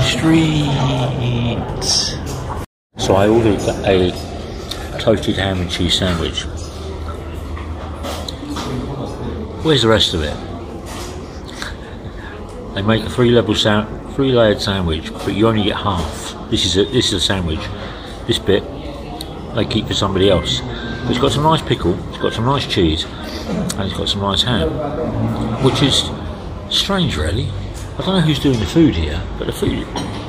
Street. So I ordered a toasted ham and cheese sandwich. Where's the rest of it? They make a three level sa- three layered sandwich, but you only get half. This is a this is a sandwich. This bit they keep for somebody else. But it's got some nice pickle, it's got some nice cheese, and it's got some nice ham, which is strange, really. I don't know who's doing the food here, but the food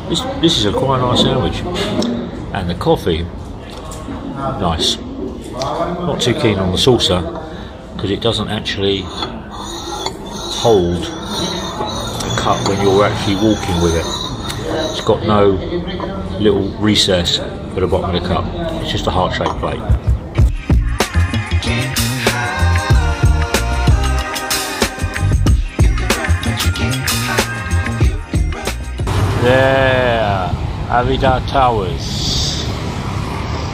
this this is a quite nice sandwich, and the coffee nice. Not too keen on the saucer because it doesn't actually hold the cup when you're actually walking with it. It's got no little recess for the bottom of the cup. It's just a heart-shaped plate. There, Avida Towers.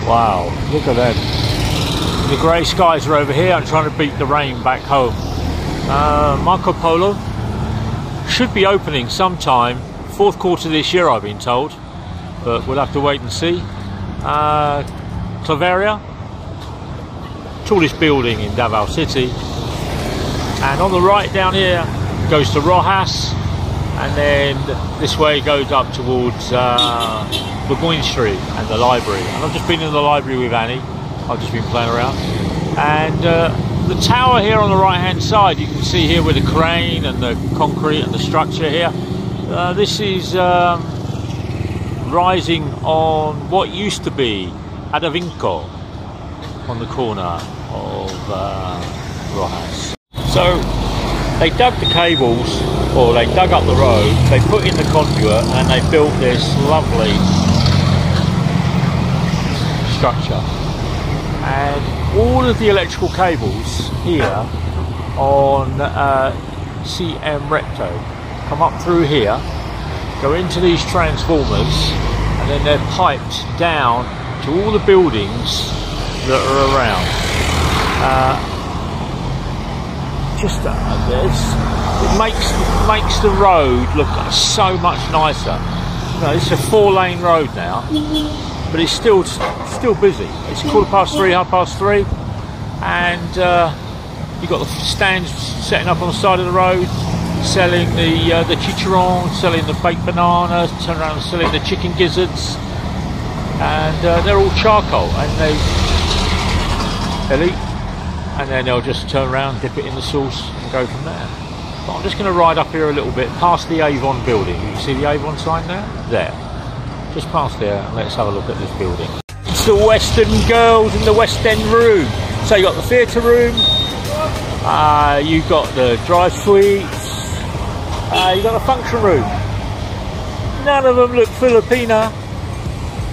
Wow, look at that. The grey skies are over here. I'm trying to beat the rain back home. Uh, Marco Polo should be opening sometime fourth quarter this year, I've been told, but we'll have to wait and see. Uh, Claveria, tallest building in Davao City, and on the right down here goes to Roxas, and then this way goes up towards uh, Burgoyne Street and the library. And I've just been in the library with Annie. I've just been playing around, and uh, the tower here on the right hand side you can see here with the crane and the concrete and the structure here. Uh, this is um, rising on what used to be Adavinco on the corner of uh, Roxas. So they dug the cables or they dug up the road, they put in the conduit and they built this lovely structure. And all of the electrical cables here on uh, CM Recto come up through here, go into these transformers, and then they're piped down to all the buildings that are around. Uh, just uh, it makes makes the road look so much nicer. You know, it's a four-lane road now, but it's still still busy. It's quarter past three, half past three, and uh, you've got the stands setting up on the side of the road, selling the uh, the chicharron, selling the baked bananas, turn around selling the chicken gizzards, and uh, they're all charcoal, and they eat, and then they'll just turn around, dip it in the sauce, and go from there. But I'm just going to ride up here a little bit past the Avon building. You see the Avon sign there, there, just past there, and let's have a look at this building. It's the Western Girls in the West End room. So you got the theatre room, uh, you've got the dry suites, uh, you've got the function room. None of them look Filipina.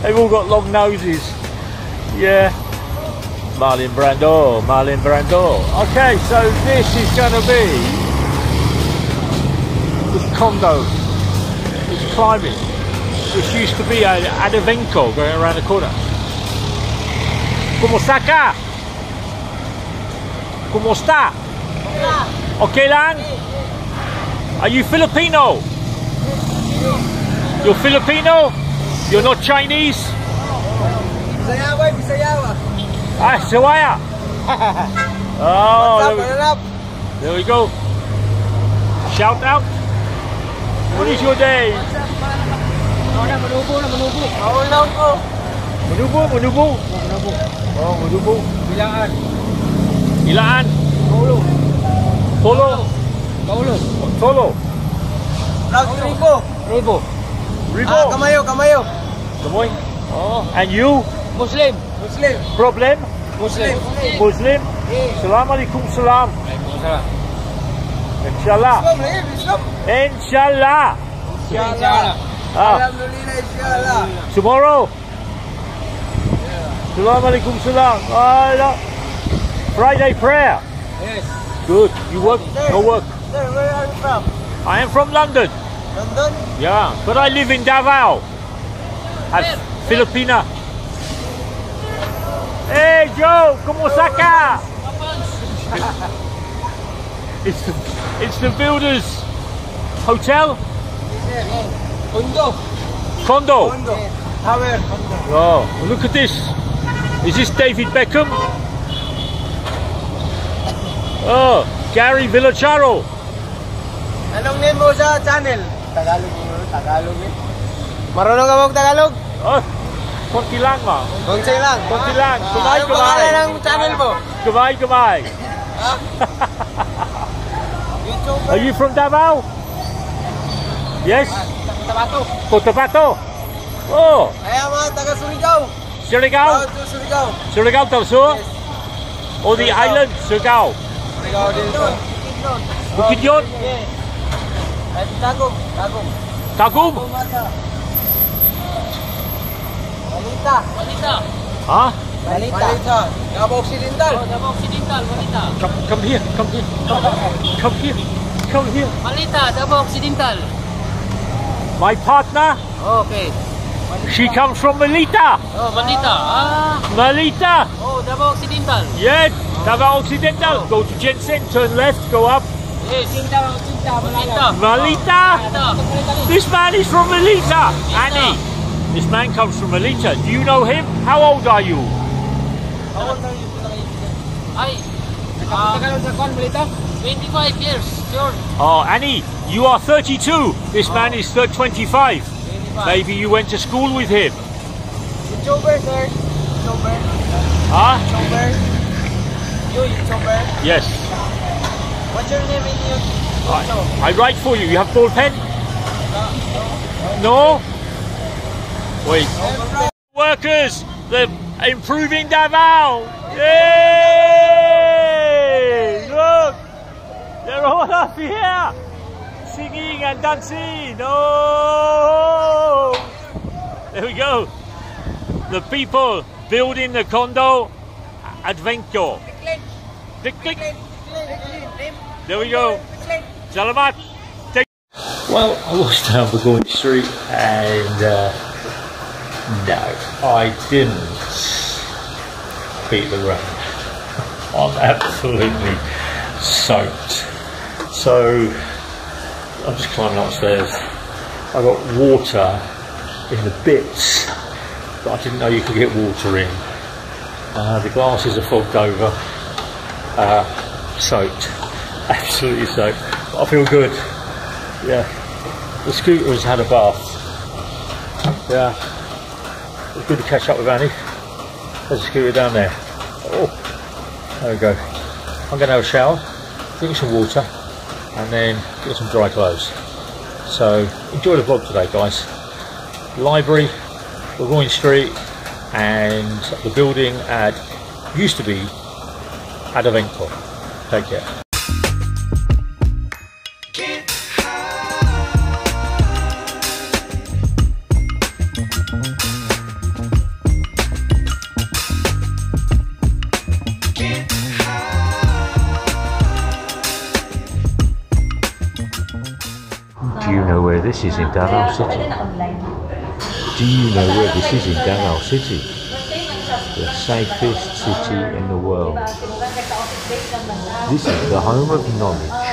They've all got long noses. Yeah. Marlon Brando, Marlon Brando. Okay, so this is going to be this condo, It's climbing. This used to be a Adavenco going around the corner. ¿Cómo está acá? ¿Cómo está? Okay lang? Are you Filipino? You're Filipino? You're not Chinese? Bisaya boy, Bisaya ba? Ah, Sawaya. Oh, there we, Panalap. there we go. Shout out. What is your name? Ako na, manubo na, manubo. Ako na ako. Manubo, Manubo. Manubo. Oh, Manubo. Bilangan. Ilaan? Paulo. Tolo. Paulo. Tolo. Lag Ribo. Ribo. Ribo. Ah, kamayo, kamayo. Kamoy. Oh, and you? Muslim. Muslim. Problem? Muslim. Muslim? Salam alaikum salam. Inshallah. Inshallah. Inshallah. Ah, Alhamdulillah, inshallah. tomorrow. Salam alaikum salam. Friday prayer. Yes. Good. You work? No work. Sir, where are you from? I am from London. London? Yeah, but I live in Davao. At Filipina. Hey Joe, ¿cómo saca? it's the it's the builders hotel. Undo. Condo. Undo. Tower. Oh, look at this. Is this David Beckham? Oh, Gary Villacharo. Anong name mo sa channel? Tagalog mo. Tagalog eh. Marunong ka mag-Tagalog? Oh, con silang ba? Kung silang. Kung silang. Kumay, kumay. Ano pangalan ng channel mo? Kumay, kumay. Are you from Davao? Yes? Cotabato. Cotabato. Oh. I am a taga Surigao. Surigao? Surigao. Surigao Tavso? Yes. Or the island Surigao? Surigao. Bukit Yon? Yes. Tagum. Tagum. Tagum? Tagum. Bumata. Balita. Balita. Huh? Balita. Balita. Davao Occidental. Oh, Davao Occidental. Balita. Come, come here, come here, come, come here, come here. Balita. Davao Occidental. My partner, Okay. she comes from Malita. Oh, Balita. Ah. Malita. Oh, Davao Occidental. Yeah, Davao Occidental. Go to GenSan, turn left, go up. Yes. Occidental. Balita. Malita. Balita. This man is from Malita. Annie. This man comes from Malita. Do you know him? How old are you? How old uh, are you? Nakapagtagalog sa 25 years. Sure. Oh, Annie, you are 32. This man is thir- 25. 25. Maybe you went to school with him. YouTuber, sir. YouTuber. Huh? YouTuber. You, YouTuber. Yes. What's your name in YouTube? I, I write for you. You have ball pen? Uh, no? Wait. Workers, they're improving Davao. Yay! Look, they're all up here singing and dancing. Oh! There we go. The people building the condo adventure. Click, click. There we go. Salamat. Take- Well, I was down Burgoyne Street and uh, no, I didn't beat the rain. I'm absolutely soaked. So I'm just climbing upstairs. I got water in the bits, but I didn't know you could get water in. Uh, the glasses are fogged over, uh, soaked, absolutely soaked. But I feel good. Yeah, the scooter has had a bath. Yeah, good to catch up with Annie. There's a scooter down there. Oh, there we go. I'm going to have a shower, drink some water, and then get some dry clothes. So enjoy the vlog today, guys. Library, Burgoyne Street, and the building at used to be at Adavenco. Take care. Do you know where this is in Davao City? Do you know where this is in Davao City? The safest city in the world. This is the home of knowledge.